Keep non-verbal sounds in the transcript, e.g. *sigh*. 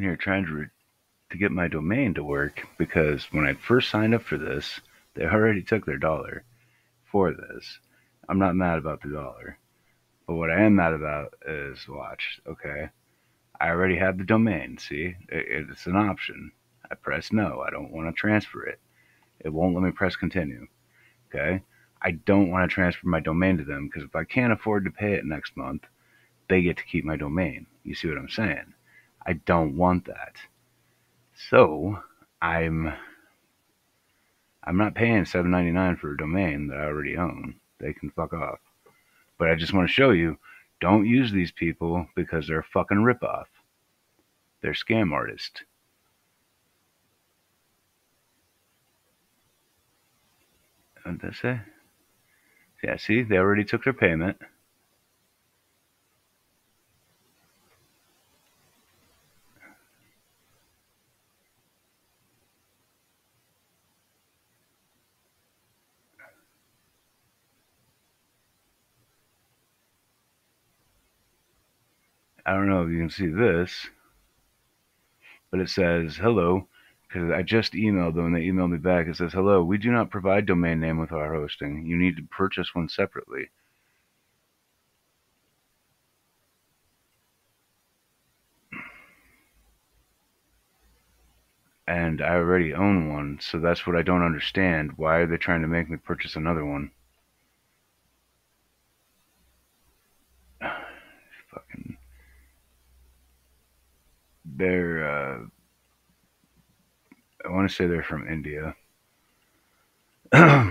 sitting here trying to re- to get my domain to work because when I first signed up for this, they already took their dollar for this. I'm not mad about the dollar. But what I am mad about is watch, okay? I already have the domain, see? It, it's an option. I press no. I don't want to transfer it. It won't let me press continue. Okay? I don't want to transfer my domain to them because if I can't afford to pay it next month, they get to keep my domain. You see what I'm saying? I don't want that. So, I'm I'm not paying $7.99 for a domain that I already own. They can fuck off. But I just want to show you, don't use these people because they're a fucking ripoff. They're scam artists. What did that say? Yeah, see, they already took their payment. I don't know if you can see this, but it says, hello, because I just emailed them and they emailed me back. It says, hello, we do not provide domain name with our hosting. You need to purchase one separately. And I already own one, so that's what I don't understand. Why are they trying to make me purchase another one? They're, uh, I want to say they're from India. *clears throat*